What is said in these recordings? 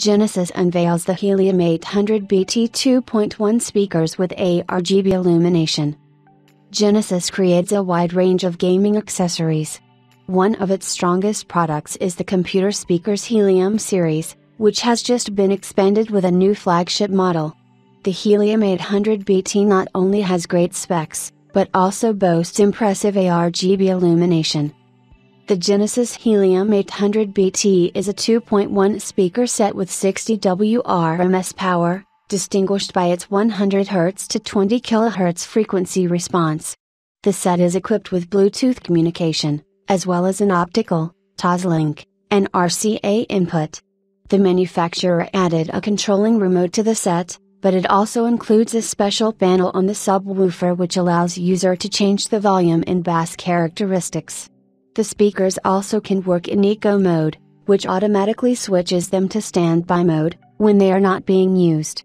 Genesis unveils the Helium 800 BT 2.1 speakers with ARGB illumination. Genesis creates a wide range of gaming accessories. One of its strongest products is the computer speakers Helium series, which has just been expanded with a new flagship model. The Helium 800 BT not only has great specs, but also boasts impressive ARGB illumination. The Genesis Helium 800 BT is a 2.1 speaker set with 60 WRMS power, distinguished by its 100 Hz to 20 kHz frequency response. The set is equipped with Bluetooth communication, as well as an optical, Toslink, and RCA input. The manufacturer added a controlling remote to the set, but it also includes a special panel on the subwoofer which allows user to change the volume and bass characteristics. The speakers also can work in eco mode, which automatically switches them to standby mode, when they are not being used.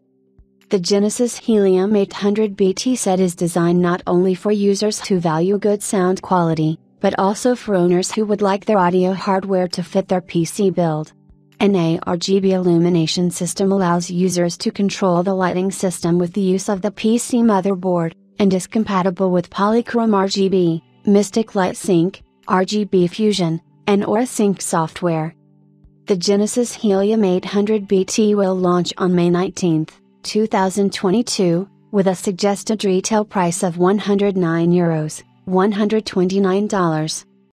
The Genesis Helium 800 BT set is designed not only for users who value good sound quality, but also for owners who would like their audio hardware to fit their PC build. An ARGB illumination system allows users to control the lighting system with the use of the PC motherboard, and is compatible with Polychrome RGB, Mystic Light Sync, RGB Fusion, and Aura Sync software. The Genesis Helium 800 BT will launch on May 19, 2022, with a suggested retail price of €109, Euros, $129.